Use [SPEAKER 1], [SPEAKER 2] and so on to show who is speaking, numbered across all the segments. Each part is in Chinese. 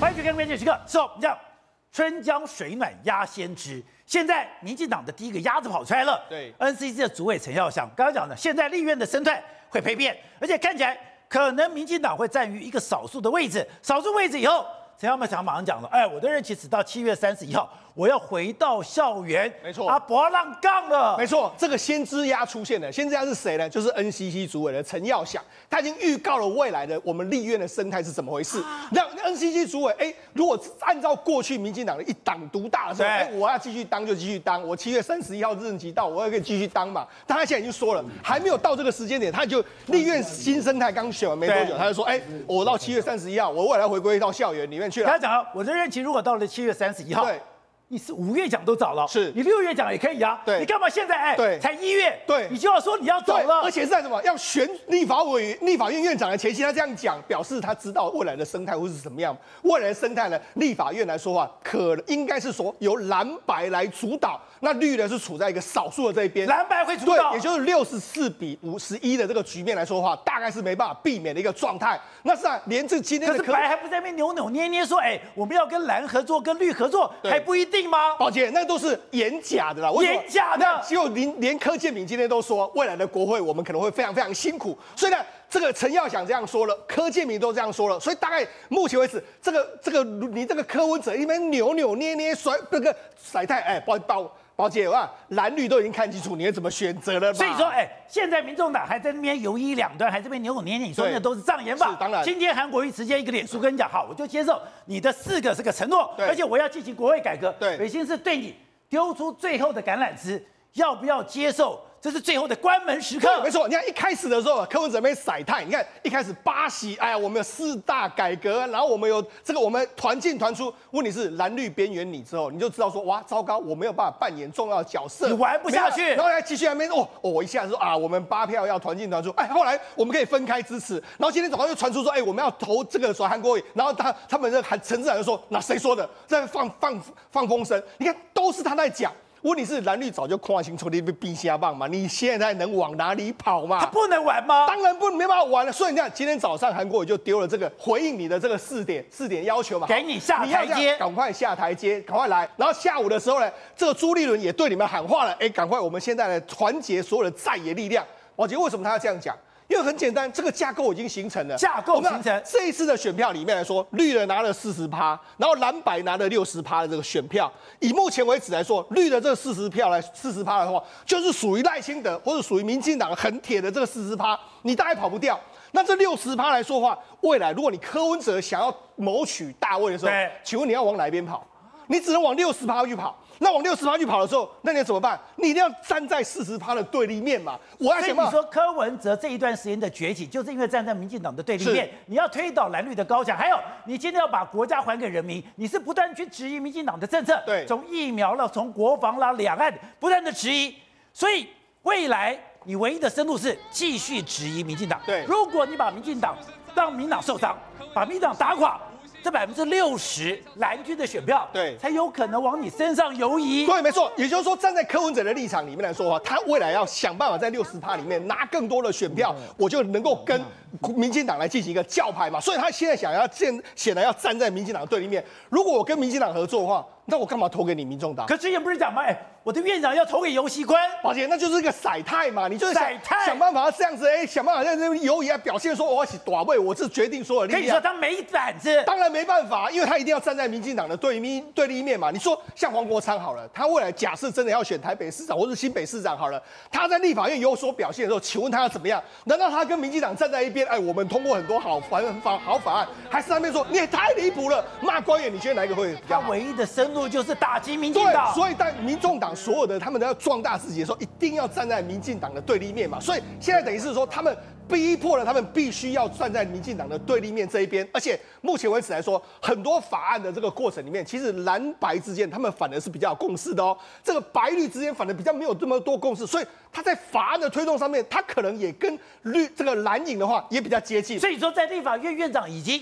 [SPEAKER 1] 欢迎收看关键时刻。是哦，你讲春江水暖鸭先知，现在民进党的第一个鸭子跑出来了。
[SPEAKER 2] 对
[SPEAKER 1] ，NCC 的主委陈耀祥刚刚讲的，现在立院的生态会蜕变，而且看起来可能民进党会占于一个少数的位置，少数位置以后，陈耀祥马上讲了，哎，我的任期只到七月三十一号，我要回到校园。
[SPEAKER 2] 没错
[SPEAKER 1] 啊，不要浪杠了。
[SPEAKER 2] 没错，这个先知鸭出现了。先知鸭是谁呢？就是 NCC 主委的陈耀祥，他已经预告了未来的我们立院的生态是怎么回事。那 NCC 主委，哎，如果按照过去民进党的一党独大的时候，
[SPEAKER 1] 对
[SPEAKER 2] 哎，我要继续当就继续当，我七月三十一号任期到，我也可以继续当嘛。但他现在已经说了，还没有到这个时间点，他就立院新生态刚选完没多久，他就说，哎，我到七月三十一号，我未来回归到校园里面去了。
[SPEAKER 1] 他讲，我的任期如果到了七月三十一号，
[SPEAKER 2] 对。
[SPEAKER 1] 你是五月讲都早了，
[SPEAKER 2] 是
[SPEAKER 1] 你六月讲也可以啊。
[SPEAKER 2] 对
[SPEAKER 1] 你干嘛现在哎？
[SPEAKER 2] 对
[SPEAKER 1] 才一月，
[SPEAKER 2] 对
[SPEAKER 1] 你就要说你要走，了，
[SPEAKER 2] 而且是在什么？要选立法委员、立法院院长的前夕，他这样讲，表示他知道未来的生态会是什么样。未来的生态呢，立法院来说话，可能应该是说由蓝白来主导，那绿呢是处在一个少数的这一边。
[SPEAKER 1] 蓝白会主
[SPEAKER 2] 对
[SPEAKER 1] 导，，
[SPEAKER 2] 也就是六十四比五十一的这个局面来说的话，大概是没办法避免的一个状态。那是啊，连这今天的
[SPEAKER 1] 可是白还不在那边扭扭捏捏说，哎，我们要跟蓝合作，跟绿合作，还不一定吗？
[SPEAKER 2] 宝姐，那都是演假的啦，
[SPEAKER 1] 演假的
[SPEAKER 2] 那结果连连柯建明今天都说，未来的国会我们可能会非常非常辛苦。所以呢，这个陈耀祥这样说了，柯建明都这样说了，所以大概目前为止，这个这个你这个柯文哲一边扭扭捏捏甩那个甩太，哎，宝宝宝姐啊，蓝绿都已经看清楚你要怎么选择了嘛。
[SPEAKER 1] 所以说，哎，现在民众党还在那边游一两端，还在那边扭扭捏捏，你说那都是障眼法。
[SPEAKER 2] 是当然
[SPEAKER 1] 今天韩国瑜直接一个脸书跟你讲，好，我就接受你的四个这个承诺，而且我要进行国会改革。
[SPEAKER 2] 对
[SPEAKER 1] 北京是对你丢出最后的橄榄枝，要不要接受？这是最后的关门时刻
[SPEAKER 2] 对，。没错。你看一开始的时候，柯文哲被甩态。你看一开始巴西，哎呀，我们有四大改革，然后我们有这个，我们团进团出。问题是蓝绿边缘你之后，你就知道说，哇，糟糕，我没有办法扮演重要的角色，
[SPEAKER 1] 你玩不下去
[SPEAKER 2] 然后来继续还没哦，哦我一下子说啊，我们八票要团进团出，哎，后来我们可以分开支持。然后今天早上又传出说，哎，我们要投这个甩韩国瑜，然后他他们这韩陈志远就说，那谁说的？在放放放风声？你看都是他在讲。问题是蓝绿早就看清楚你被冰虾棒嘛，你现在能往哪里跑嘛？
[SPEAKER 1] 他不能玩吗？
[SPEAKER 2] 当然不没办法玩了。所以你看，今天早上韩国瑜就丢了这个回应你的这个四点四点要求嘛，
[SPEAKER 1] 给你下台阶
[SPEAKER 2] 赶快下台阶，赶快来。然后下午的时候呢，这个朱立伦也对你们喊话了，哎，赶快，我们现在呢团结所有的在野力量。宝杰为什么他要这样讲？因为很简单，这个架构已经形成了。
[SPEAKER 1] 架构形成
[SPEAKER 2] 这一次的选票里面来说，绿的拿了四十趴，然后蓝白拿了六十趴的这个选票。以目前为止来说，绿的这四十票来四十趴的话，就是属于赖清德或者属于民进党很铁的这个四十趴，你大概跑不掉。那这六十趴来说的话，未来如果你柯文哲想要谋取大位的时候，请问你要往哪一边跑？你只能往六十趴去跑。那往六十趴去跑的时候，那你要怎么办？你一定要站在四十趴的对立面嘛。我要
[SPEAKER 1] 所以
[SPEAKER 2] 想办法。
[SPEAKER 1] 你说柯文哲这一段时间的崛起，就是因为站在民进党的对立面，你要推倒蓝绿的高墙，还有你今天要把国家还给人民，你是不断去质疑民进党的政策，
[SPEAKER 2] 对
[SPEAKER 1] 从疫苗了，从国防啦，两岸不断的质疑，所以未来你唯一的生路是继续质疑民进党。
[SPEAKER 2] 对
[SPEAKER 1] 如果你把民进党让民党受伤，把民进党打垮。这百分之六十蓝军的选票，
[SPEAKER 2] 对
[SPEAKER 1] 才有可能往你身上游移。
[SPEAKER 2] 对，没错，也就是说，站在柯文哲的立场里面来说的话，他未来要想办法在六十趴里面拿更多的选票，我就能够跟民进党来进行一个叫牌嘛。所以他现在想要建，显然要站在民进党的对立面。如果我跟民进党合作的话，那我干嘛投给你民众党？
[SPEAKER 1] 可之前不是讲吗？哎，我的院长要投给游锡宽，
[SPEAKER 2] 宝姐，那就是一个甩态嘛，你就是想
[SPEAKER 1] 甩态
[SPEAKER 2] 想办法这样子，哎，想办法在这边游移来表现说我要起短位，我是决定所有力
[SPEAKER 1] 跟你说。他没胆子。
[SPEAKER 2] 当然没办法，因为他一定要站在民进党的对面对立面嘛。你说像黄国昌好了，他未来假设真的要选台北市长或是新北市长好了，他在立法院有所表现的时候，请问他要怎么样？难道他跟民进党站在一边？哎，我们通过很多好法法好法案，还是他那边说你也太离谱了，骂官员？你觉得哪一个会？
[SPEAKER 1] 他唯一的生路就是打击民进
[SPEAKER 2] 对，
[SPEAKER 1] 党。
[SPEAKER 2] 所以在民众党所有的他们都要壮大自己的时候，一定要站在民进党的对立面嘛。所以现在等于是说，他们逼迫了他们必须要站在民进党的对立面这一边。而且目前为止来说，很多法案的这个过程里面，其实蓝白之间他们反而是比较有共识的哦。这个白绿之间反而比较没有这么多共识，所以他在法案的推动上面，他可能也跟绿这个蓝营的话也比较接近。
[SPEAKER 1] 所以说，在立法院院长已经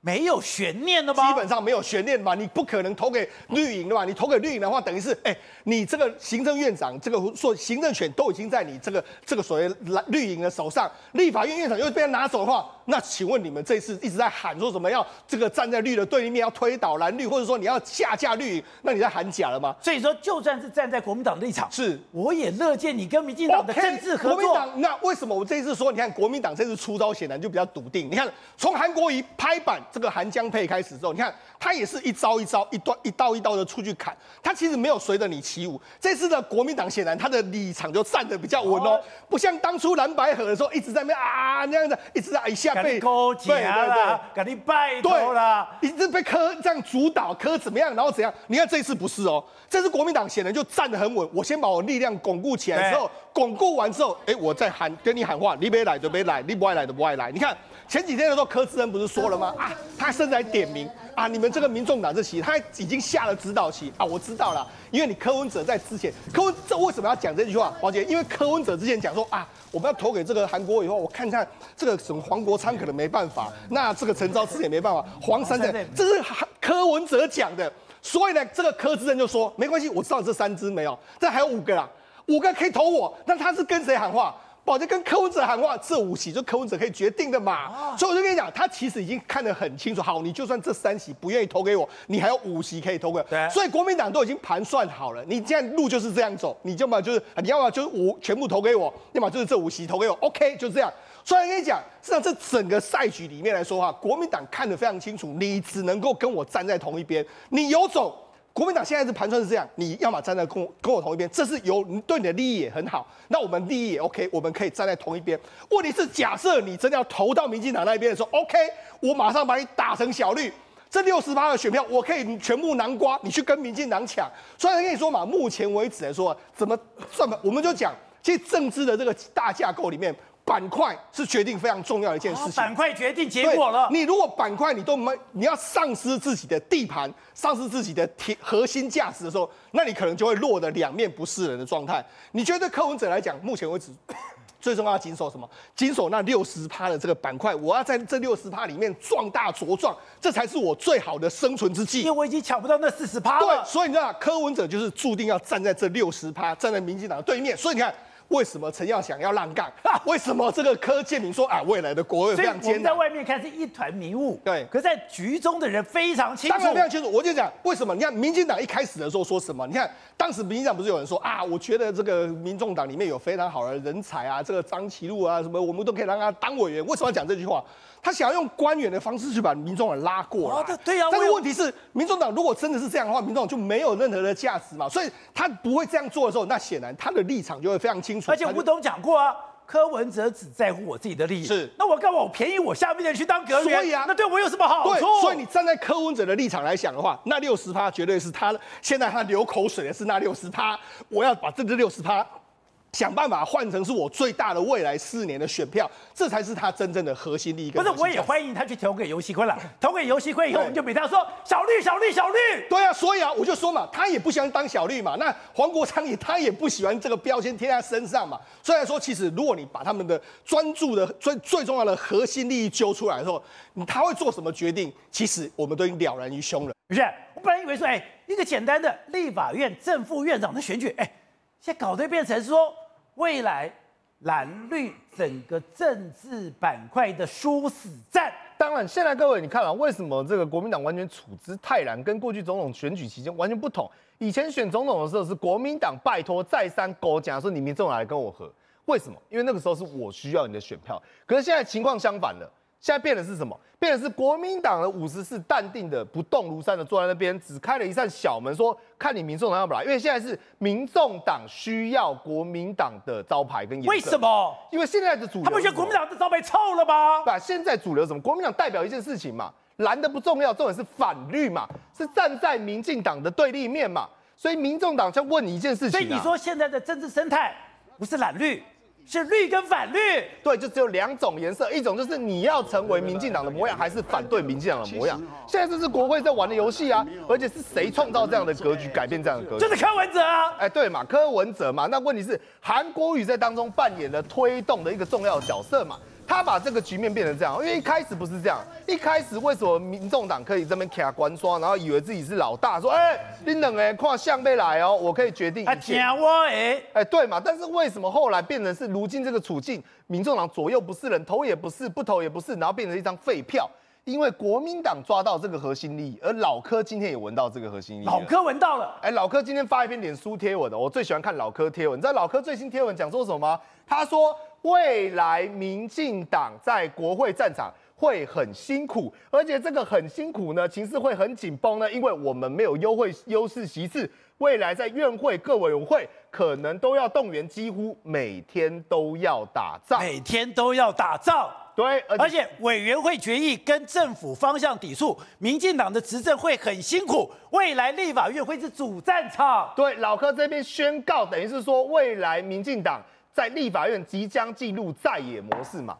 [SPEAKER 1] 没有悬念了吗？
[SPEAKER 2] 基本上没有悬念嘛，你不可能投给绿营的嘛，你投给绿营的话，等于是哎、你这个行政院长这个所行政权都已经在你这个这个所谓蓝绿营的手上，立法院院长又被他拿走的话，那请问你们这次一直在喊说什么要这个站在绿的对立面，要推倒蓝绿，或者说你要下架绿，那你在喊假了吗？
[SPEAKER 1] 所以说，就算是站在国民党立场，
[SPEAKER 2] 是
[SPEAKER 1] 我也乐见你跟民进党的政治合作。
[SPEAKER 2] 国民党那为什么我这次说，你看国民党这次出招显然就比较笃定。你看从韩国瑜拍板这个韩江配开始之后，你看他也是一招一招、一段一刀一刀的出去砍，他其实没有随着你起舞。这次的国民党显然他的立场就站得比较稳哦，不像当初蓝白河的时候一直在那啊那样的，一直在一下被
[SPEAKER 1] 勾结啦，给你拜托啦，
[SPEAKER 2] 一直被科这样主导，科怎么样，然后怎样？你看这一次不是哦，这次国民党显然就站得很稳。我先把我力量巩固起来之后，巩固完之后，哎，我再喊跟你喊话，你别来就别来，你不爱来就不爱来。你看前几天的时候，柯志恩不是说了吗？啊，他甚至还点名啊，你们这个民众党这期，他已经下了指导棋啊。我知道了，因为你柯文哲在之前，柯文这为什么要讲这句话？王姐，因为柯文哲之前讲说啊，我们要投给这个韩国以后，我看看这个什么黄国昌可能没办法，那这个陈昭之也没办法，黄珊珊，这是柯文哲讲的。所以呢，这个柯志恩就说没关系，我知道这三支没有，这还有五个啦，五个可以投我。那他是跟谁喊话？保证跟柯文哲喊话，这五席就柯文哲可以决定的嘛。所以我就跟你讲，他其实已经看得很清楚。好，你就算这三席不愿意投给我，你还有五席可以投给。
[SPEAKER 1] 对。
[SPEAKER 2] 所以国民党都已经盘算好了，你现在路就是这样走，你就嘛就是你要么就是五全部投给我，要么就是这五席投给我。OK，就这样。所以跟你讲，实际上这整个赛局里面来说哈，国民党看得非常清楚，你只能够跟我站在同一边。你有种，国民党现在是盘算是这样，你要么站在跟跟我同一边，这是有对你的利益也很好。那我们利益也 OK，我们可以站在同一边。问题是，假设你真的要投到民进党那一边的时候，OK，我马上把你打成小绿，这六十八个选票我可以全部南瓜，你去跟民进党抢。所以跟你说嘛，目前为止来说，怎么算嘛？我们就讲，其实政治的这个大架构里面。板块是决定非常重要的一件事情。
[SPEAKER 1] 板块决定结果了。
[SPEAKER 2] 你如果板块你都没，你要丧失自己的地盘，丧失自己的铁核心价值的时候，那你可能就会落得两面不是人的状态。你觉得柯文哲来讲，目前为止最重要紧守什么？紧守那六十趴的这个板块，我要在这六十趴里面壮大茁壮，这才是我最好的生存之计。
[SPEAKER 1] 因为我已经抢不到那四十趴了。
[SPEAKER 2] 对，所以你知道柯文哲就是注定要站在这六十趴，站在民进党的对面。所以你看。为什么陈耀祥要让杠？为什么这个柯建明说啊，未来的国会非常艰难？
[SPEAKER 1] 在外面看是一团迷雾，
[SPEAKER 2] 对。
[SPEAKER 1] 可在局中的人非常清楚，当
[SPEAKER 2] 然非常清楚。我就讲为什么？你看民进党一开始的时候说什么？你看当时民进党不是有人说啊，我觉得这个民众党里面有非常好的人才啊，这个张其禄啊什么，我们都可以让他当委员。为什么要讲这句话？他想要用官员的方式去把民众党拉过来。
[SPEAKER 1] 对呀。
[SPEAKER 2] 但是问题是，民众党如果真的是这样的话，民众党就没有任何的价值嘛。所以他不会这样做的时候，那显然他的立场就会非常清楚。
[SPEAKER 1] 而且吴董讲过啊，柯文哲只在乎我自己的利益。
[SPEAKER 2] 是。
[SPEAKER 1] 那我干嘛我便宜我下面的人去当阁员？
[SPEAKER 2] 所以啊，
[SPEAKER 1] 那对我有什么好处？
[SPEAKER 2] 所以你站在柯文哲的立场来想的话，那六十趴绝对是他现在他流口水的是那六十趴，我要把这这六十趴。想办法换成是我最大的未来四年的选票，这才是他真正的核心利益。
[SPEAKER 1] 不是，我也欢迎他去投给游戏坤了。投给游戏坤以后，我们就比他说小绿、小绿、小绿。
[SPEAKER 2] 对啊，所以啊，我就说嘛，他也不喜欢当小绿嘛。那黄国昌也，他也不喜欢这个标签贴在身上嘛。虽然说，其实如果你把他们的专注的最最重要的核心利益揪出来的时候，他会做什么决定？其实我们都已经了然于胸了。
[SPEAKER 1] 不是，我本来以为说，哎，一个简单的立法院正副院长的选举，哎。现在搞得变成说，未来蓝绿整个政治板块的殊死战。
[SPEAKER 3] 当然，现在各位你看啊，为什么这个国民党完全处之泰然，跟过去总统选举期间完全不同？以前选总统的时候是国民党拜托再三勾讲说你民众来跟我和，为什么？因为那个时候是我需要你的选票。可是现在情况相反了。现在变的是什么？变的是国民党的五十四淡定的不动如山的坐在那边，只开了一扇小门，说看你民众党要不来。因为现在是民众党需要国民党的招牌跟颜色。
[SPEAKER 1] 为什么？
[SPEAKER 3] 因为现在的主流
[SPEAKER 1] 他们觉得国民党的招牌臭了吗？
[SPEAKER 3] 把现在主流什么？国民党代表一件事情嘛，蓝的不重要，重点是反绿嘛，是站在民进党的对立面嘛。所以民众党就问你一件事情。所
[SPEAKER 1] 以你说现在的政治生态不是蓝绿？是绿跟反绿，
[SPEAKER 3] 对，就只有两种颜色，一种就是你要成为民进党的模样，还是反对民进党的模样。现在这是国会在玩的游戏啊，而且是谁创造这样的格局，改变这样的格局？
[SPEAKER 1] 就是柯文哲啊！
[SPEAKER 3] 哎，对嘛，柯文哲嘛。那问题是韩国瑜在当中扮演了推动的一个重要角色嘛。他把这个局面变成这样，因为一开始不是这样，一开始为什么民众党可以这边卡关刷，然后以为自己是老大，说哎，你冷哎，看向背来哦，我可以决定
[SPEAKER 1] 啊，
[SPEAKER 3] 一切。
[SPEAKER 1] 讲我哎，
[SPEAKER 3] 哎，对嘛？但是为什么后来变成是如今这个处境，民众党左右不是人，投也不是，不投也不是，然后变成一张废票？因为国民党抓到这个核心利益，而老柯今天也闻到这个核心利益。
[SPEAKER 1] 老柯闻到了，
[SPEAKER 3] 哎，老柯今天发一篇脸书贴文的，我最喜欢看老柯贴文。你知道老柯最新贴文讲说什么吗？他说未来民进党在国会战场会很辛苦，而且这个很辛苦呢，情势会很紧绷呢，因为我们没有优惠优势席次，未来在院会各委员会可能都要动员，几乎每天都要打仗。
[SPEAKER 1] 每天都要打仗。
[SPEAKER 3] 对，
[SPEAKER 1] 而且委员会决议跟政府方向抵触，民进党的执政会很辛苦，未来立法院会是主战场。
[SPEAKER 3] 对，老柯这边宣告，等于是说未来民进党在立法院即将进入在野模式嘛，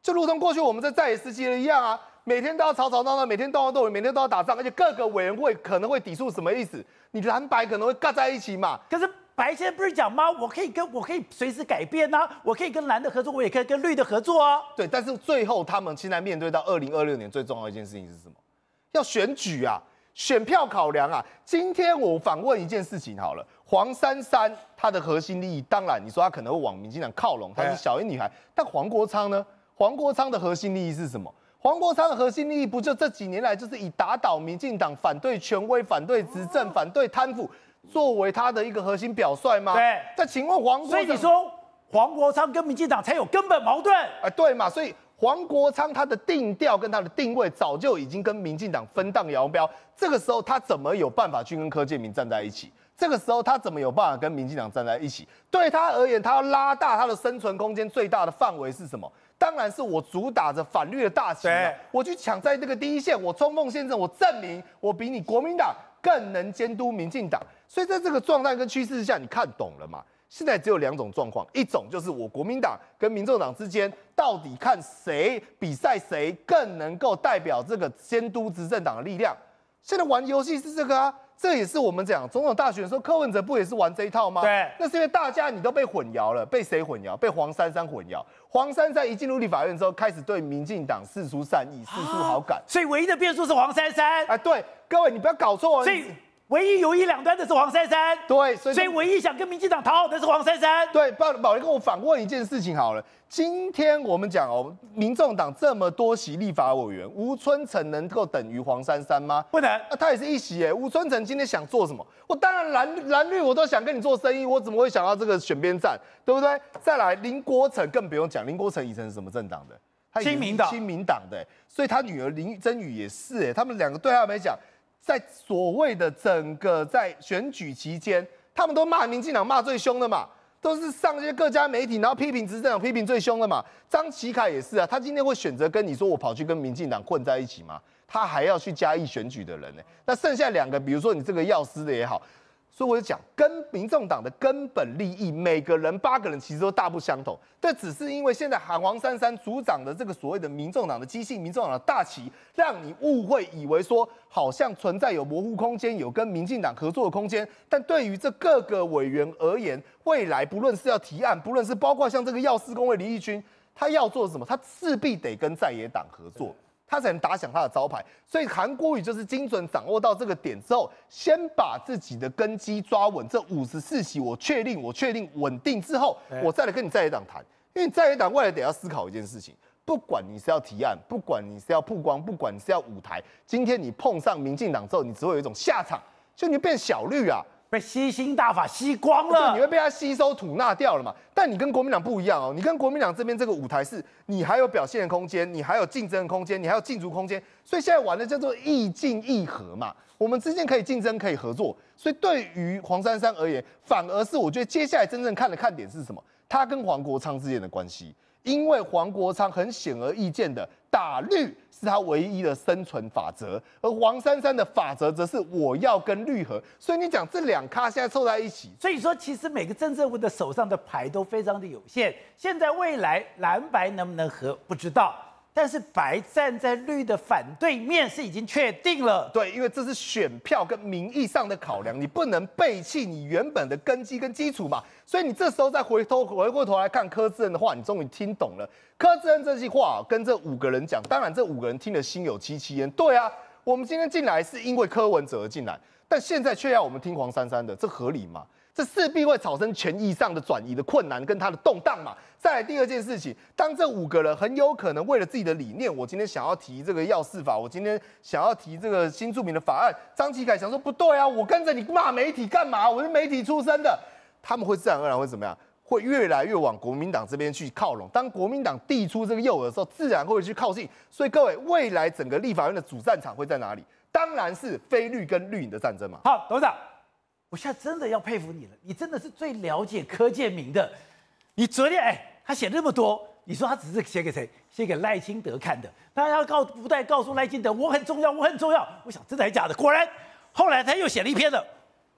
[SPEAKER 3] 就如同过去我们在在野时期的一样啊，每天都要吵吵闹闹，每天都要斗殴，每天都要打仗，而且各个委员会可能会抵触，什么意思？你蓝白可能会尬在一起嘛。
[SPEAKER 1] 可是白先生不是讲吗？我可以跟我可以随时改变呐、我可以跟蓝的合作，我也可以跟绿的合作啊。
[SPEAKER 3] 对，但是最后他们现在面对到二零二六年最重要一件事情是什么？要选举啊，选票考量啊。今天我反问一件事情好了，黄珊珊她的核心利益，当然你说她可能会往民进党靠拢，她是小英女孩，但黄国昌呢？黄国昌的核心利益是什么？黄国昌的核心利益不就这几年来就是以打倒民进党、反对权威、反对执政、反对贪腐作为他的一个核心表率吗？
[SPEAKER 1] 对
[SPEAKER 3] 那请问黄国
[SPEAKER 1] 所以你说黄国昌跟民进党才有根本矛盾。
[SPEAKER 3] 啊，对嘛，所以黄国昌他的定调跟他的定位早就已经跟民进党分道扬镳，这个时候他怎么有办法去跟柯建明站在一起？这个时候他怎么有办法跟民进党站在一起？对他而言，他要拉大他的生存空间，最大的范围是什么？当然是我主打着反绿的大旗我去抢在这个第一线，我冲锋陷阵，我证明我比你国民党更能监督民进党。所以在这个状态跟趋势下，你看懂了吗？现在只有两种状况，一种就是我国民党跟民众党之间到底看谁比赛谁更能够代表这个监督执政党的力量。现在玩游戏是这个啊，这也是我们讲总统大选的时候，柯文哲不也是玩这一套吗？
[SPEAKER 1] 对
[SPEAKER 3] 那是因为大家你都被混淆了，被谁混淆？被黄珊珊混淆。黄珊珊一进入立法院之后，开始对民进党四出善意，四出好感。
[SPEAKER 1] 所以唯一的变数是黄珊珊，
[SPEAKER 3] 哎，对，各位你不要搞错哦。
[SPEAKER 1] 所以唯一有一两端的是黄珊珊。
[SPEAKER 3] 对，所以
[SPEAKER 1] 所以唯一想跟民进党讨好的是黄珊珊。
[SPEAKER 3] 对，宝宝莲跟我反问一件事情好了。今天我们讲哦，民众党这么多席立法委员，吴春成能够等于黄珊珊吗？
[SPEAKER 1] 不能。
[SPEAKER 3] 那、他也是一席耶。吴春成今天想做什么？我当然蓝蓝绿我都想跟你做生意，我怎么会想到这个选边站，对不对？再来林国成更不用讲，林国成以前是什么政党的？
[SPEAKER 1] 亲民党
[SPEAKER 3] 亲民党的，所以他女儿林真宇也是哎，他们两个对他来讲，在所谓的整个在选举期间，他们都骂民进党骂最凶的嘛。都是上这些各家媒体，然后批评执政党，批评最凶的嘛。张启凯也是啊，他今天会选择跟你说我跑去跟民进党混在一起吗？他还要去嘉义选举的人呢、那剩下两个，比如说你这个药师的也好，所以我就讲，跟民众党的根本利益，每个人八个人其实都大不相同。但只是因为现在喊王珊珊组长的这个所谓的民众党的基信、民众党的大旗，让你误会以为说好像存在有模糊空间，有跟民进党合作的空间。但对于这各个委员而言，未来不论是要提案，不论是包括像这个药师工会李义军，他要做什么，他势必得跟在野党合作。他才能打响他的招牌，所以韩国瑜就是精准掌握到这个点之后，先把自己的根基抓稳。这五十四席我确定，我确定稳定之后，我再来跟你在野党谈。因为你在野党未来得要思考一件事情，不管你是要提案，不管你是要曝光，不管你是要舞台，今天你碰上民进党之后，你只会有一种下场，就你变小绿啊。
[SPEAKER 1] 被吸星大法吸光，了
[SPEAKER 3] 你。会被他吸收吐纳掉了嘛？但你跟国民党不一样哦，你跟国民党这边这个舞台是，你还有表现的空间，你还有竞争的空间，你还有竞逐空间，所以现在玩的叫做亦竞亦合嘛。我们之间可以竞争，可以合作，所以对于黄珊珊而言，反而是我觉得接下来真正看的看点是什么？他跟黄国昌之间的关系，因为黄国昌很显而易见的打绿是他唯一的生存法则，而黄珊珊的法则则是我要跟绿合，所以你讲这两咖现在凑在一起，
[SPEAKER 1] 所以说，其实每个政治人的手上的牌都非常的有限。现在未来蓝白能不能合不知道，但是白站在绿的反对面是已经确定了。
[SPEAKER 3] 对，因为这是选票跟民意上的考量，你不能背弃你原本的根基跟基础嘛。所以你这时候再回头回过头来看柯志恩的话，你终于听懂了柯志恩这句话跟这五个人讲，当然这五个人听了心有戚戚焉。对啊，我们今天进来是因为柯文哲进来，但现在却要我们听黄珊珊的，这合理吗？这势必会产生权益上的转移的困难跟他的动荡嘛。再来第二件事情，当这五个人很有可能为了自己的理念，我今天想要提这个要事法，我今天想要提这个新著名的法案，张启凯想说不对啊，我跟着你骂媒体干嘛？我是媒体出身的，他们会自然而然会怎么样？会越来越往国民党这边去靠拢。当国民党递出这个诱饵的时候，自然会去靠近。所以各位，未来整个立法院的主战场会在哪里？当然是非绿跟绿营的战争嘛。
[SPEAKER 1] 好，董事长。我现在真的要佩服你了，你真的是最了解柯建明的。你昨天哎，他写那么多，你说他只是写给谁？写给赖清德看的。他要告不带告诉赖清德我很重要，我很重要。我想真的还是假的？果然，后来他又写了一篇了。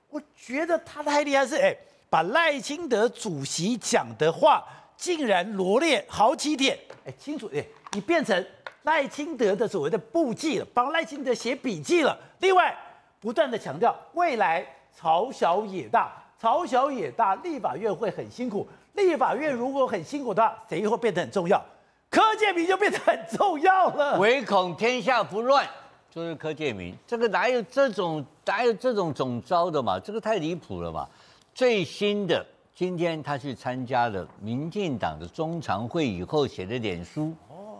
[SPEAKER 1] 我觉得他太厉害是哎，把赖清德主席讲的话竟然罗列好几点，哎，清楚哎，你变成赖清德的所谓的部记了，帮赖清德写笔记了。另外，不断的强调未来。朝小野大，朝小野大，立法院会很辛苦。立法院如果很辛苦的话，谁会变得很重要？柯建明就变得很重要了。
[SPEAKER 4] 唯恐天下不乱，就是柯建明。这个哪有这种哪有这种总招的嘛？这个太离谱了嘛！最新的，今天他去参加了民进党的中常会以后写的脸书，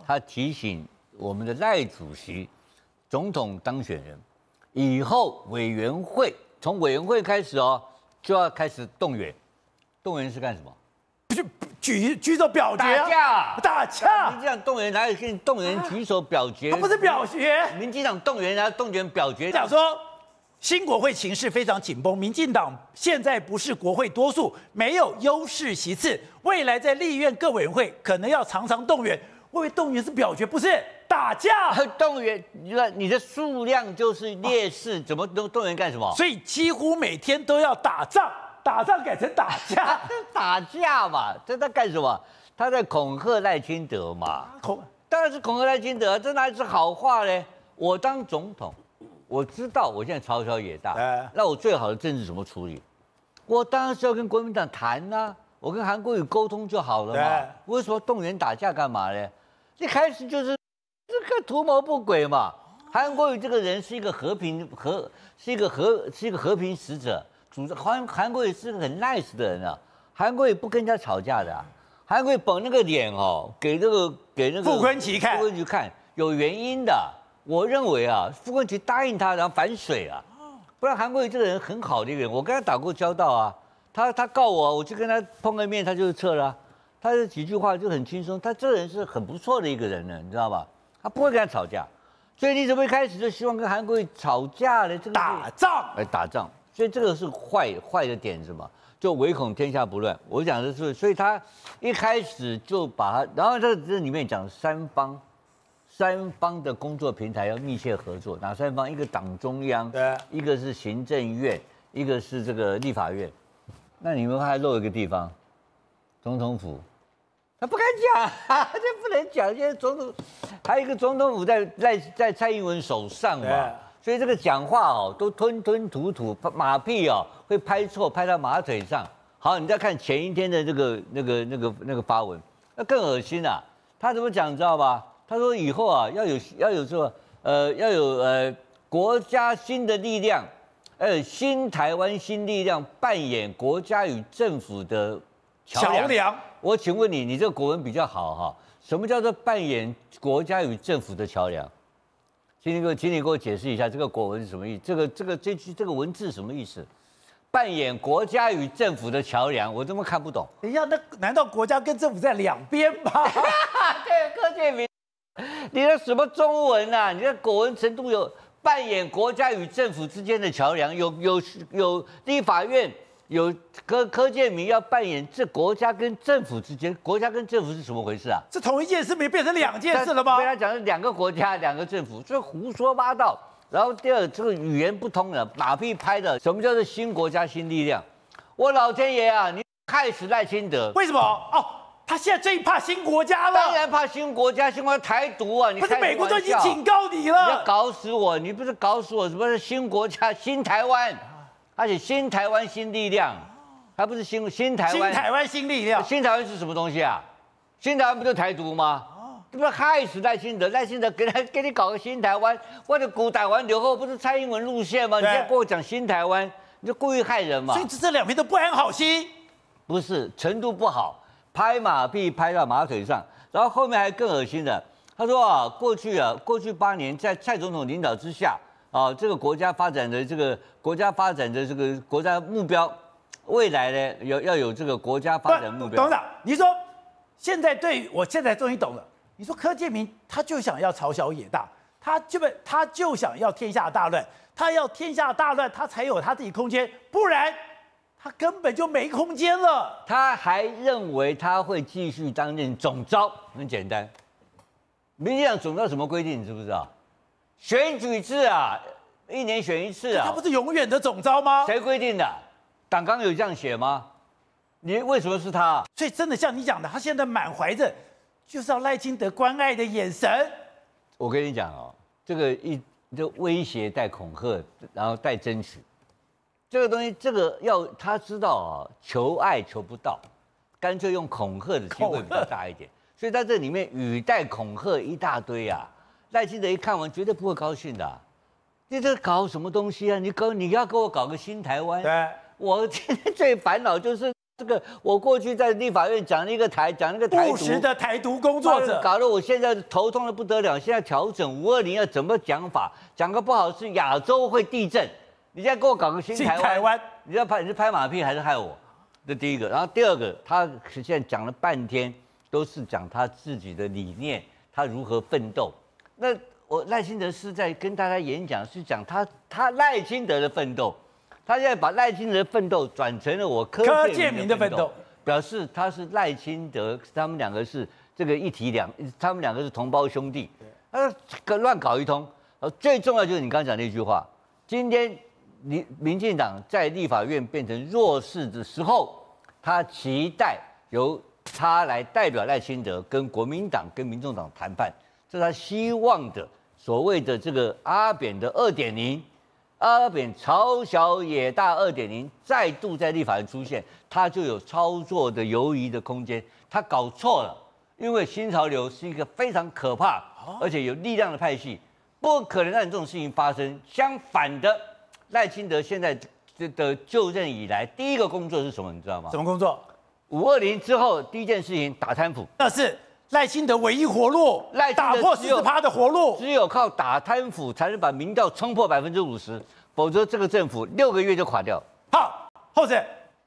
[SPEAKER 4] 他提醒我们的赖主席，总统当选人以后委员会。从委员会开始哦，就要开始动员。动员是干什么？
[SPEAKER 1] 举举举手表决
[SPEAKER 4] 打架，
[SPEAKER 1] 打架。
[SPEAKER 4] 民进党动员哪有跟你动员举手表决？
[SPEAKER 1] 他不是表决。
[SPEAKER 4] 民进党动员然后动员表决。
[SPEAKER 1] 讲说新国会形势非常紧绷，民进党现在不是国会多数，没有优势席次，未来在立院各委员会可能要常常动员。会不会动员是表决？不是。打架
[SPEAKER 4] 动员，你说你的数量就是劣势，怎么动动员干什么？
[SPEAKER 1] 所以几乎每天都要打仗，打仗改成打架，
[SPEAKER 4] 打架嘛，这在干什么？他在恐吓赖清德嘛？恐，当然是恐吓赖清德，这哪里是好话嘞？我当总统，我知道我现在朝小野大，那我最好的政治怎么处理？我当然是要跟国民党谈呐，我跟韩国瑜沟通就好了嘛。为什么动员打架干嘛嘞？一开始就是。这个图谋不轨嘛？韩国瑜这个人是一个和平和，是一个和是一个和平使者。主韩韩国瑜是个很 nice 的人啊。韩国瑜不跟人家吵架的。韩国瑜绷那个脸哦，给那个给那个
[SPEAKER 1] 傅昆萁看，
[SPEAKER 4] 傅昆萁看有原因的。我认为啊，傅昆萁答应他然后反水啊，不然韩国瑜这个人很好的一个人，我跟他打过交道啊。他他告我，我去跟他碰个面，他就撤了。他这几句话就很轻松。他这个人是很不错的一个人呢，你知道吧？他不会跟他吵架，所以你怎么一开始就希望跟韩国瑜吵架呢？这个
[SPEAKER 1] 打仗，
[SPEAKER 4] 哎，打仗，所以这个是坏坏的点是吗？就唯恐天下不乱。我讲的是，所以他一开始就把他，然后这这里面讲三方，三方的工作平台要密切合作，哪三方？一个党中央，
[SPEAKER 1] 对，
[SPEAKER 4] 一个是行政院，一个是这个立法院。那你们还漏一个地方，总统府。他不敢讲，这不能讲。现在总统还有一个总统府在在在蔡英文手上嘛，所以这个讲话哦都吞吞吐吐，马屁哦会拍错，拍到马腿上。好，你再看前一天的这个那个那个那个发文，那更恶心啊！他怎么讲，你知道吧？他说以后啊要有要有这个呃要有呃国家新的力量，呃新台湾新力量扮演国家与政府的桥梁。我请问你，你这个国文比较好哈？什么叫做扮演国家与政府的桥梁？请你给我，请你给我解释一下这个国文是什么意思？这个这个这句这个文字什么意思？扮演国家与政府的桥梁，我怎么看不懂？
[SPEAKER 1] 等一下，那难道国家跟政府在两边吗？
[SPEAKER 4] 对，柯建明，你的什么中文啊？你的国文程度有扮演国家与政府之间的桥梁？有有有立法院？有柯柯建明要扮演这国家跟政府之间，国家跟政府是什么回事啊？
[SPEAKER 1] 这同一件事没变成两件事了吗？
[SPEAKER 4] 被他讲是两个国家两个政府，这胡说八道。然后第二，这个语言不通了，马屁拍的。什么叫做新国家新力量？我老天爷啊！你害死赖清德？
[SPEAKER 1] 为什么？哦，他现在最怕新国家了。
[SPEAKER 4] 当然怕新国家，新国家台独啊！你
[SPEAKER 1] 不是美国都已经警告你了
[SPEAKER 4] 你要。搞死我！你不是搞死我，什么是新国家、新台湾？而且新台湾新力量，还不是新新台湾？
[SPEAKER 1] 新台湾新力量，
[SPEAKER 4] 新台湾是什么东西啊？新台湾不就台独吗？这不是害死赖清德？赖清德给他给你搞个新台湾，或者古台湾留后，不是蔡英文路线吗？你
[SPEAKER 1] 对
[SPEAKER 4] 现在跟我讲新台湾，你就故意害人嘛
[SPEAKER 1] 所以？这这两边都不安好心。
[SPEAKER 4] 不是程度不好，拍马屁拍到马腿上，然后后面还更恶心的，他说啊，过去啊，过去八年在蔡总统领导之下啊，这个国家发展的这个国家发展的这个国家目标，未来呢要要有这个国家发展目标。
[SPEAKER 1] 董事长，你说现在对于我现在终于懂了。你说柯建明他就想要朝小野大，他就不他就想要天下大乱，他要天下大乱，他才有他自己空间，不然他根本就没空间了。
[SPEAKER 4] 他还认为他会继续担任总招，很简单。民进党总招什么规定，你知不知道？选举制啊，一年选一次啊。
[SPEAKER 1] 他不是永远的总招吗？
[SPEAKER 4] 谁规定的？党纲有这样写吗？你为什么是他？
[SPEAKER 1] 所以真的像你讲的，他现在满怀着就是要赖清德关爱的眼神。
[SPEAKER 4] 我跟你讲哦，这个一就威胁带恐吓，然后带争取，这个东西，这个要他知道啊，求爱求不到，干脆用恐吓的机会比较大一点。所以在这里面语带恐吓一大堆啊，赖清德一看完绝对不会高兴的啊、你这搞什么东西啊？你搞你要给我搞个新台湾？
[SPEAKER 1] 对，
[SPEAKER 4] 我今天最烦恼就是这个，我过去在立法院讲那个台讲那个台独
[SPEAKER 1] 的台独工作者，
[SPEAKER 4] 搞得我现在头痛的不得了。现在调整五二零要怎么讲法？讲个不好是亚洲会地震，你现在给我搞个新
[SPEAKER 1] 新
[SPEAKER 4] 台湾，
[SPEAKER 1] 台湾
[SPEAKER 4] 你要拍你是拍马屁还是害我？这第一个，然后第二个，他现在讲了半天都是讲他自己的理念，他如何奋斗。那我赖清德是在跟大家演讲，是讲他他赖清德的奋斗，他现在把赖清德的奋斗转成了我柯
[SPEAKER 1] 柯
[SPEAKER 4] 建明
[SPEAKER 1] 的奋斗
[SPEAKER 4] 表示他是赖清德，他们两个是这个一体两，他们两个是同胞兄弟，他个乱搞一通。呃，最重要就是你刚刚讲那句话，今天民民进党在立法院变成弱势的时候，他期待由他来代表赖清德跟国民党跟民众党谈判，这是他希望的所谓的这个阿扁的二点零。阿扁朝小野大二点零再度在立法院出现，他就有操作的犹疑的空间。他搞错了，因为新潮流是一个非常可怕而且有力量的派系，不可能让这种事情发生。相反的，赖清德现在的就任以来，第一个工作是什么？你知道吗
[SPEAKER 1] 什？么工作？
[SPEAKER 4] 五二零之后，第一件事情打贪腐，
[SPEAKER 1] 那是赖清德唯一活路，
[SPEAKER 4] 赖
[SPEAKER 1] 打破
[SPEAKER 4] 只有
[SPEAKER 1] 十四趴的活路。
[SPEAKER 4] 只有靠打贪腐才能把民调冲破百分之五十，否则这个政府六个月就垮掉。
[SPEAKER 1] 好，后者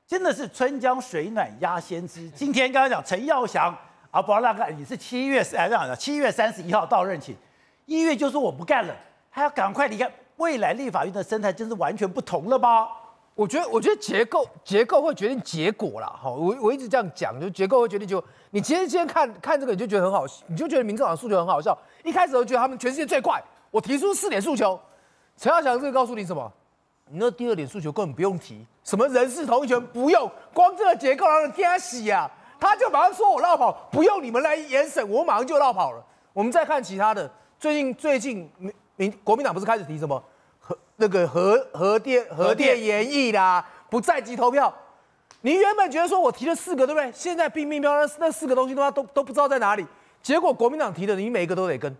[SPEAKER 1] 真的是春江水暖鸭先知。今天刚刚讲陈耀祥啊，不那个你是七月哎这样的，七月三十一号到任期，一月就说我不干了，还要赶快离开。未来立法院的生态真是完全不同了吧？
[SPEAKER 5] 我觉得，我觉得结构结构会决定结果啦。哈，我我一直这样讲，就结构会决定结果。你其实今天看看这个，你就觉得很好，你就觉得民众党诉求很好笑。一开始都觉得他们全世界最快，我提出四点诉求，陈耀祥这个告诉你什么？你那第二点诉求根本不用提，什么人事同意权不用，光这个结构让人给他洗啊，他就马上说我绕跑，不用你们来严审，我马上就绕跑了。我们再看其他的，最近最近民民国民党不是开始提什么核那个核核电核电延役啦，不在籍投票。你原本觉得说我提了四个，对不对？现在冰冰标那那四个东西都都都不知道在哪里，结果国民党提的，你每一个都得跟，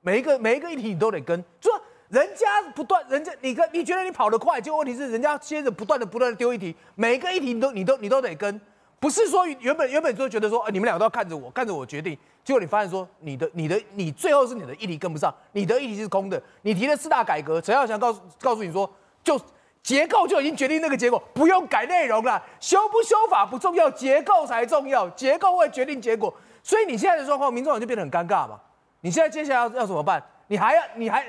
[SPEAKER 5] 每一个每一个议题你都得跟，就说人家不断，人家你跟你觉得你跑得快，结果问题是人家接着不断的不断的丢议题，每一个议题你都你都你都得跟，不是说原本原本就觉得说、啊、你们两个都要看着我，看着我决定，结果你发现说你的你的你最后是你的议题跟不上，你的议题是空的，你提了四大改革，陈耀祥告诉告诉你说就。结构就已经决定那个结果，不用改内容了。修不修法不重要，结构才重要。结构会决定结果，所以你现在的状况，民众党就变得很尴尬嘛。你现在接下来要要怎么办？你还要你还，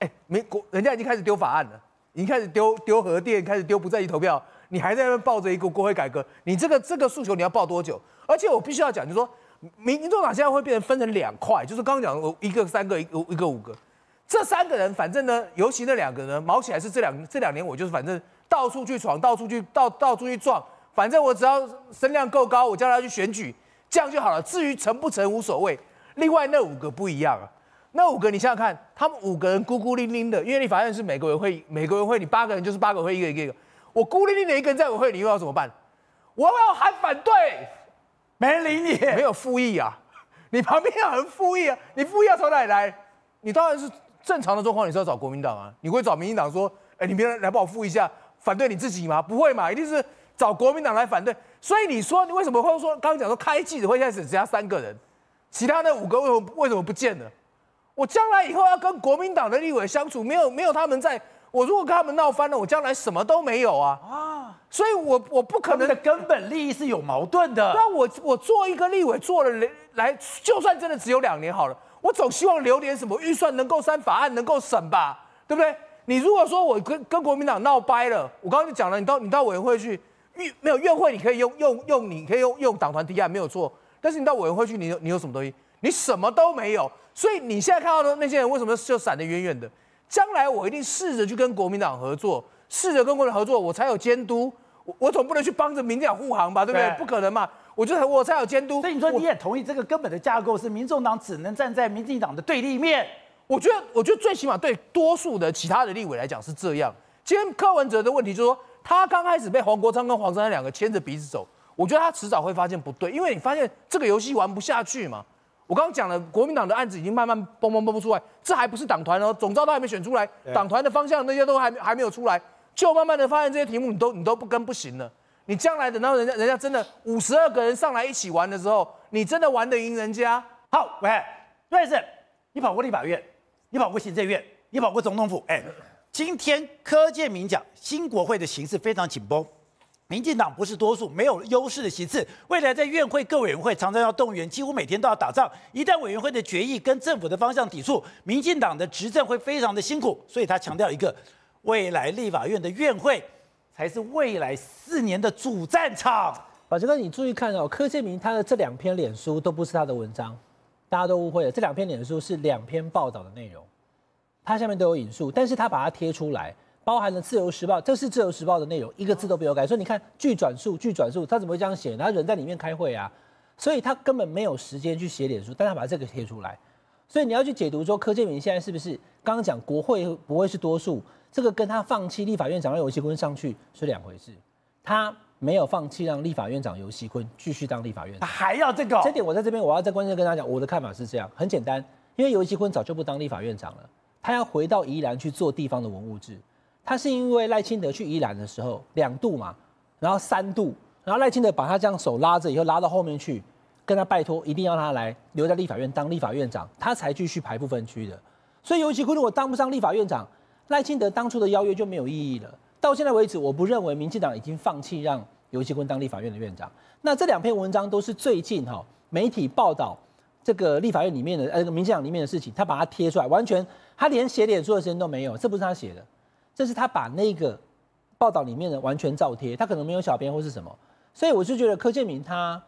[SPEAKER 5] 哎，美国人家已经开始丢法案了，已经开始丢丢核电，开始丢不在意投票，你还在那边抱着一个国会改革，你这个这个诉求你要抱多久？而且我必须要讲，就是说，民民众党现在会变成分成两块，就是刚刚讲的一个三个，一个一个五个。这三个人，反正呢，尤其那两个人，毛起来是这两这两年，我就是反正到处去闯，到处去到到处去撞，反正我只要声量够高，我叫他去选举。这样就好了。至于成不成无所谓。另外那五个不一样啊，那五个你想想看，他们五个人孤孤零零的，因为你法院是每个人会每个人会，你八个人就是八个会一个一个一个，我孤零零的一个人在委会你又要怎么办？我要喊反对，
[SPEAKER 1] 没人理你，
[SPEAKER 5] 没有复议啊，你旁边要人复议啊，你复议要从哪里来？你当然是正常的状况，你是要找国民党啊，你会找民进党说，哎，你别人来帮我复一下，反对你自己吗？不会嘛，一定是找国民党来反对。所以你说你为什么会说刚刚讲说开记者会现在只剩下三个人，其他那五个为什么为什么不见了？我将来以后要跟国民党的立委相处，没有没有他们在，我如果跟他们闹翻了，我将来什么都没有啊啊！所以我我不可能
[SPEAKER 1] 的根本利益是有矛盾的。
[SPEAKER 5] 那我我做一个立委做了来，就算真的只有两年好了，我总希望留点什么预算能够删法案能够审吧，对不对？你如果说我跟跟国民党闹掰了，我刚刚就讲了，你到你到委员会去，院没有院会你可以用用用，你可以用用党团提案没有错，但是你到委员会去，你有你有什么东西？你什么都没有。所以你现在看到的那些人为什么就闪得远远的？将来我一定试着去跟国民党合作，试着跟国民党合作，我才有监督。我我总不能去帮着民进党护航吧，对不对？不可能嘛！我觉得我才有监督。
[SPEAKER 1] 所以你说你也同意这个根本的架构是民众党只能站在民进党的对立面？
[SPEAKER 5] 我觉得，我觉得最起码对多数的其他的立委来讲是这样。今天柯文哲的问题就是说，他刚开始被黄国昌跟黄珊珊两个牵着鼻子走，我觉得他迟早会发现不对，因为你发现这个游戏玩不下去嘛。我刚刚讲了，国民党的案子已经慢慢崩崩崩不出来，这还不是党团哦，总召都还没选出来，党团的方向那些都还还没有出来，就慢慢的发现这些题目你都你都不跟不行了。你将来等到人家人家真的五十二个人上来一起玩的时候，你真的玩得赢人家？
[SPEAKER 1] 好，喂，瑞士，你跑过立法院，你跑过行政院，你跑过总统府，哎，今天柯建明讲新国会的形势非常紧绷。民进党不是多数，没有优势的席次。未来在院会各委员会常常要动员，几乎每天都要打仗。一旦委员会的决议跟政府的方向抵触，民进党的执政会非常的辛苦。所以他强调一个，未来立法院的院会才是未来四年的主战场。
[SPEAKER 6] 宝杰哥，你注意看哦，柯建明他的这两篇脸书都不是他的文章，大家都误会了。这两篇脸书是两篇报道的内容，他下面都有引述，但是他把它贴出来。包含了《自由时报》，这是《自由时报》的内容，一个字都没有改。所以你看，据转述，据转述，他怎么会这样写？他人在里面开会啊，所以他根本没有时间去写脸书，但他把这个贴出来。所以你要去解读说，柯建铭现在是不是刚刚讲国会不会是多数？这个跟他放弃立法院长让游锡坤上去是两回事。他没有放弃让立法院长游锡坤继续当立法院长，
[SPEAKER 1] 他还要这个。
[SPEAKER 6] 这点我在这边我要再关键跟大家讲，我的看法是这样，很简单，因为游锡坤早就不当立法院长了，他要回到宜兰去做地方的文物志。他是因为赖清德去宜兰的时候两度嘛，然后三度，然后赖清德把他这样手拉着以后拉到后面去，跟他拜托一定要他来留在立法院当立法院长，他才继续排部分区的。所以尤其坤如果当不上立法院长，赖清德当初的邀约就没有意义了。到现在为止，我不认为民进党已经放弃让尤其坤当立法院的院长。那这两篇文章都是最近哈媒体报道这个立法院里面的呃这个民进党里面的事情，他把它贴出来，完全他连写脸书的时间都没有，这不是他写的。这是他把那个报道里面的完全照贴，他可能没有小编或是什么，所以我就觉得柯建明他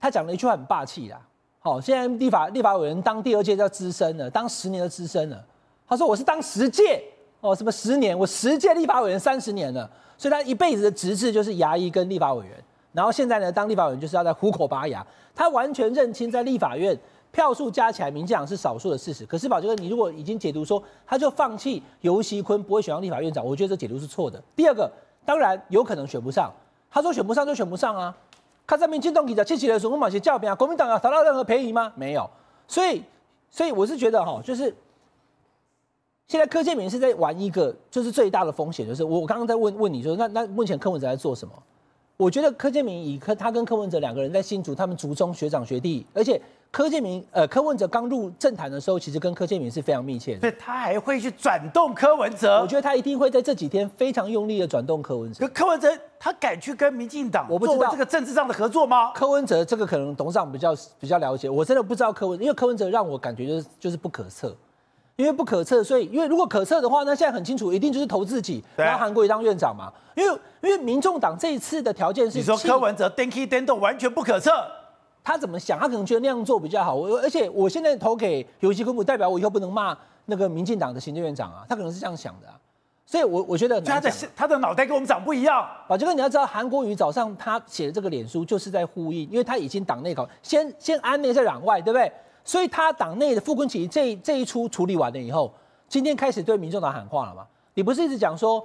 [SPEAKER 6] 他讲了一句话很霸气啦。好，现在立法立法委员当第二届叫资深了，当十年的资深了。他说我是当十届哦，什么十年？我十届立法委员三十年了，所以他一辈子的职责就是牙医跟立法委员。然后现在呢，当立法委员就是要在虎口拔牙。他完全认清在立法院。票数加起来，民进党是少数的事实。可是宝杰哥，你如果已经解读说他就放弃尤锡坤不会选上立法院长，我觉得这解读是错的。第二个，当然有可能选不上，他说选不上就选不上啊。看在民进党记者七七的时候，我马些叫兵啊，国民党要得到任何便宜吗？没有。所以，所以我是觉得哈，就是现在柯建明是在玩一个，就是最大的风险，就是我我刚刚在问问你说，那那目前柯文哲在做什么？我觉得柯建明以柯他跟柯文哲两个人在新竹，他们族中学长学弟，而且。柯建明，呃，柯文哲刚入政坛的时候，其实跟柯建明是非常密切的。
[SPEAKER 1] 对，他还会去转动柯文哲。
[SPEAKER 6] 我觉得他一定会在这几天非常用力的转动柯文哲。
[SPEAKER 1] 可柯文哲他敢去跟民进党
[SPEAKER 6] 我不知道
[SPEAKER 1] 这个政治上的合作吗？
[SPEAKER 6] 柯文哲这个可能董事长比较比较了解，我真的不知道柯文，因为柯文哲让我感觉就是就是不可测，因为不可测，所以因为如果可测的话，那现在很清楚，一定就是投自己，然后韩国瑜当院长嘛。因为因为民众党这一次的条件是，
[SPEAKER 1] 你说柯文哲 Denki Dendo 完全不可测。
[SPEAKER 6] 他怎么想？他可能觉得那样做比较好。我而且我现在投给游锡坤，不代表我以后不能骂那个民进党的行政院长啊。他可能是这样想的啊。所以我我觉得
[SPEAKER 1] 他的。他的脑袋跟我们长不一样。
[SPEAKER 6] 宝杰哥，你要知道，韩国瑜早上他写的这个脸书就是在呼应，因为他已经党内搞，先先安内再攘外，对不对？所以他党内的傅昆萁这这一出处理完了以后，今天开始对民众党喊话了嘛？你不是一直讲说，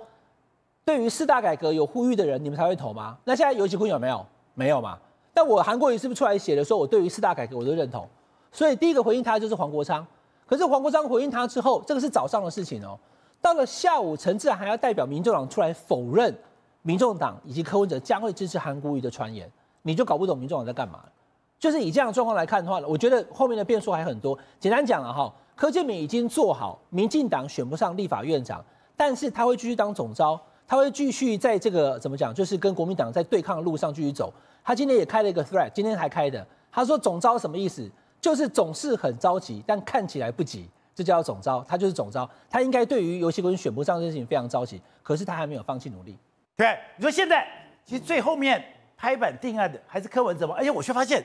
[SPEAKER 6] 对于四大改革有呼吁的人，你们才会投吗？那现在尤其坤有没有？没有嘛？但我韩国瑜是不是出来写的说，我对于四大改革我都认同？所以第一个回应他就是黄国昌，可是黄国昌回应他之后，这个是早上的事情哦。到了下午，陈志还要代表民众党出来否认民众党以及柯文哲将会支持韩国瑜的传言，你就搞不懂民众党在干嘛。就是以这样的状况来看的话，我觉得后面的变数还很多。简单讲了哈，柯建铭已经做好，民进党选不上立法院长，但是他会继续当总召，他会继续在这个怎么讲，就是跟国民党在对抗的路上继续走。他今天也开了一个 thread，今天还开的，他说总召什么意思？就是总是很着急，但看起来不急，这叫总召，他就是总召，他应该对于游戏坤选不上这事情非常着急，可是他还没有放弃努力。
[SPEAKER 1] 对，你说现在其实最后面拍板定案的还是柯文哲吗？而且我却发现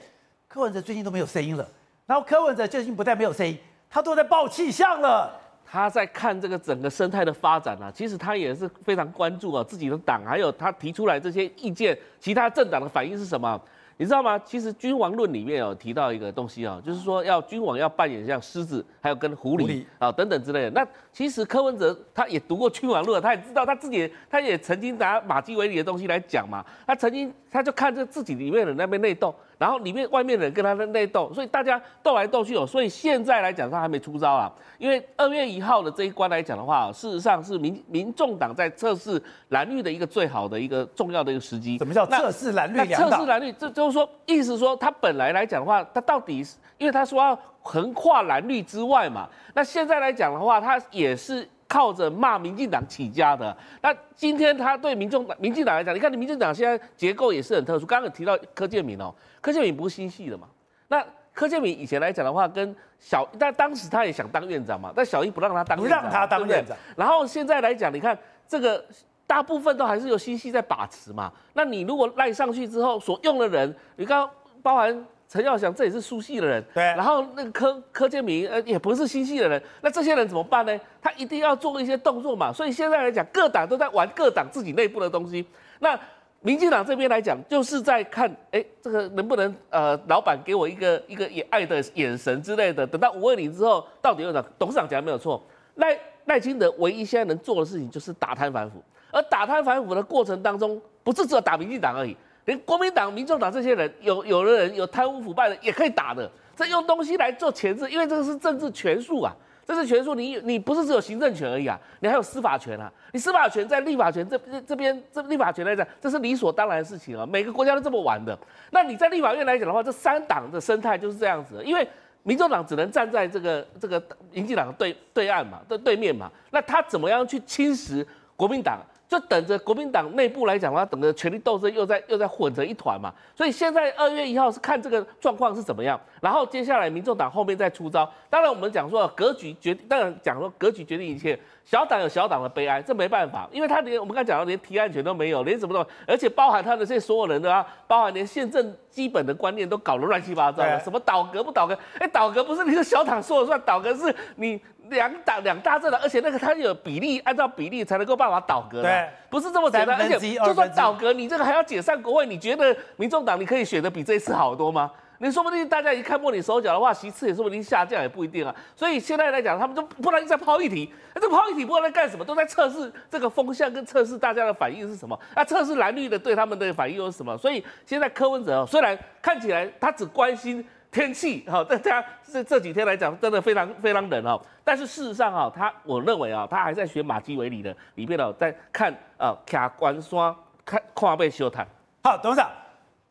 [SPEAKER 1] 柯文哲最近都没有声音了。然后柯文哲最近不但没有声音，他都在报气象了。
[SPEAKER 7] 他在看这个整个生态的发展啊，其实他也是非常关注啊自己的党，还有他提出来这些意见，其他政党的反应是什么？你知道吗？其实君王论里面有提到一个东西啊，就是说要君王要扮演像狮子，还有跟狐
[SPEAKER 1] 狸
[SPEAKER 7] 啊等等之类的。那其实柯文哲他也读过君王论，他也知道他自己，他也曾经拿马基维里的东西来讲嘛。他曾经他就看这自己里面的那边内斗，然后里面外面的人跟他在内斗，所以大家斗来斗去哦。所以现在来讲，他还没出招啊。因为二月一号的这一关来讲的话，事实上是民民众党在测试蓝绿的一个最好的一个重要的一个时机。
[SPEAKER 1] 什么叫测试蓝绿？
[SPEAKER 7] 测试蓝绿，这就是说，意思说他本来来讲的话，他到底是因为他说要横跨蓝绿之外嘛，那现在来讲的话，他也是靠着骂民进党起家的。那今天他对民众党、民进党来讲，你看你民进党现在结构也是很特殊。刚刚有提到柯建铭哦，柯建铭不是新系的嘛？那柯建铭以前来讲的话，跟小，但当时他也想当院长嘛，但小英不让他当院长，
[SPEAKER 1] 不让他当院长
[SPEAKER 7] 然后现在来讲，你看这个大部分都还是由新系在把持嘛。那你如果赖上去之后所用的人，你刚刚包含陈耀祥，这也是苏系的人，
[SPEAKER 1] 对
[SPEAKER 7] 然后那个柯柯建明，呃，也不是新系的人，那这些人怎么办呢？他一定要做一些动作嘛。所以现在来讲，各党都在玩各党自己内部的东西。那民进党这边来讲，就是在看，哎，这个能不能呃，老板给我一个一个也爱的眼神之类的。等到五二零之后，到底有哪董事长讲的没有错？赖赖清德唯一现在能做的事情就是打贪反腐，而打贪反腐的过程当中，不是只有打民进党而已，连国民党、民众党这些人，有有的人有贪污腐败的也可以打的，这用东西来做钳制，因为这个是政治权术啊。这是权术，你你不是只有行政权而已啊，你还有司法权啊。你司法权在立法权这这这边，这立法权来讲，这是理所当然的事情啊。每个国家都这么玩的。那你在立法院来讲的话，这三党的生态就是这样子，因为民众党只能站在这个这个民进党的对对岸嘛，对对面嘛。那他怎么样去侵蚀国民党？就等着国民党内部来讲的话，等着权力斗争又在又在混成一团嘛。所以现在二月一号是看这个状况是怎么样，然后接下来民众党后面再出招。当然我们讲说格局决，当然讲说格局决定一切。小党有小党的悲哀，这没办法，因为他连我们刚讲到连提案权都没有，连什么都，而且包含他的这些所有人的啊，包含连宪政基本的观念都搞得乱七八糟的，什么倒阁不倒阁？哎，倒阁不是你的小党说了算，倒阁是你两党两大政党，而且那个它有比例，按照比例才能够办法倒阁的
[SPEAKER 1] 对，
[SPEAKER 7] 不是这么简单。而且就算倒阁，你这个还要解散国会，你觉得民众党你可以选的比这一次好多吗？你说不定大家一看摸你手脚的话，席次也说不定下降，也不一定啊。所以现在来讲，他们就不然在抛议题，那这个抛议题不知道在干什么，都在测试这个风向跟测试大家的反应是什么。那测试蓝绿的对他们的反应又是什么？所以现在柯文哲哦虽然看起来他只关心天气，哈，大家这这几天来讲真的非常非常冷哦，但是事实上啊，他我认为啊，他还在学马基维里的里面哦，在看啊卡关山看跨背修谈。
[SPEAKER 1] 好，董事长，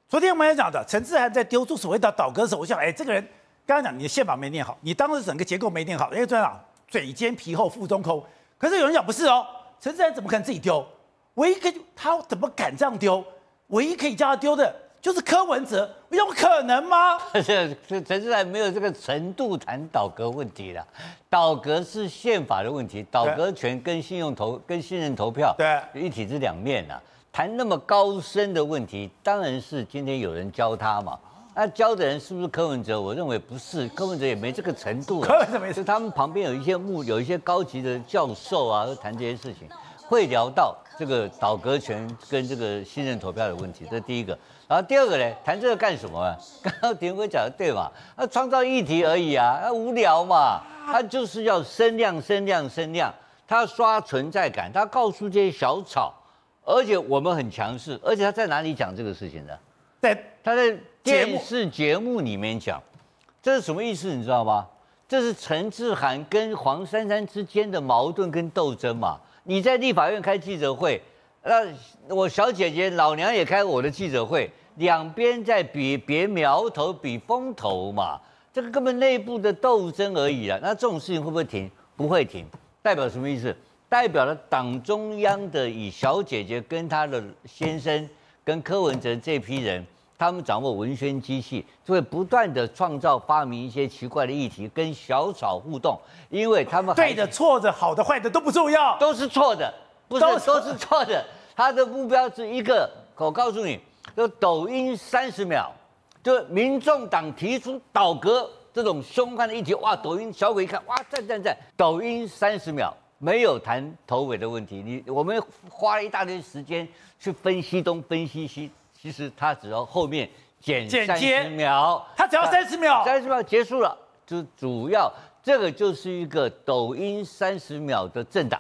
[SPEAKER 1] 昨天我们也讲的，陈志涵在丢出所谓的倒戈的时候，我想，哎，这个人刚刚讲你的宪法没念好，你当时整个结构没念好，因为董事长嘴尖皮厚腹中空。可是有人讲不是哦，陈志涵怎么可能自己丢？唯一可以他怎么敢这样丢？唯一可以叫他丢的就是柯文哲，有可能吗？
[SPEAKER 4] 这这陈志涵没有这个程度谈倒阁问题了，倒阁是宪法的问题，倒阁权跟信用投跟信任投票
[SPEAKER 1] 对
[SPEAKER 4] 一体是两面啊。谈那么高深的问题，当然是今天有人教他嘛。那教的人是不是柯文哲？我认为不是，柯文哲也没这个程度啊。
[SPEAKER 1] 柯文哲没
[SPEAKER 4] 是他们旁边有一些幕，有一些高级的教授啊，会谈这些事情。会聊到这个倒阁权跟这个信任投票的问题，这是第一个。然后第二个呢，谈这个干什么啊？刚刚田辉讲的对嘛？他创造议题而已啊，他无聊嘛，他就是要声量、声量、声量，他要刷存在感，他告诉这些小草，而且我们很强势，而且他在哪里讲这个事情呢？
[SPEAKER 1] 在
[SPEAKER 4] 他在电视节目里面讲，这是什么意思？你知道吗？这是陈志涵跟黄珊珊之间的矛盾跟斗争嘛？你在立法院开记者会，那我小姐姐老娘也开我的记者会，两边在比别苗头、比风头嘛，这个根本内部的斗争而已啊。那这种事情会不会停？不会停，代表什么意思？代表了党中央的以小姐姐跟她的先生跟柯文哲这批人，他们掌握文宣机器，就会不断的创造发明一些奇怪的议题，跟小草互动，因为他们
[SPEAKER 1] 对的、错的、好的、坏的都不重要。
[SPEAKER 4] 都是错的，不是
[SPEAKER 1] 都是
[SPEAKER 4] 错的。他的目标是一个，我告诉你，就抖音三十秒，就民众党提出倒戈这种凶悍的议题，哇，抖音小鬼一看，哇，赞赞赞，抖音三十秒没有谈头尾的问题，你我们花了一大堆时间去分析东分析西，其实他只要后面减三十秒，
[SPEAKER 1] 他只要三十秒，
[SPEAKER 4] 三十秒结束了，就主要这个就是一个抖音三十秒的政党。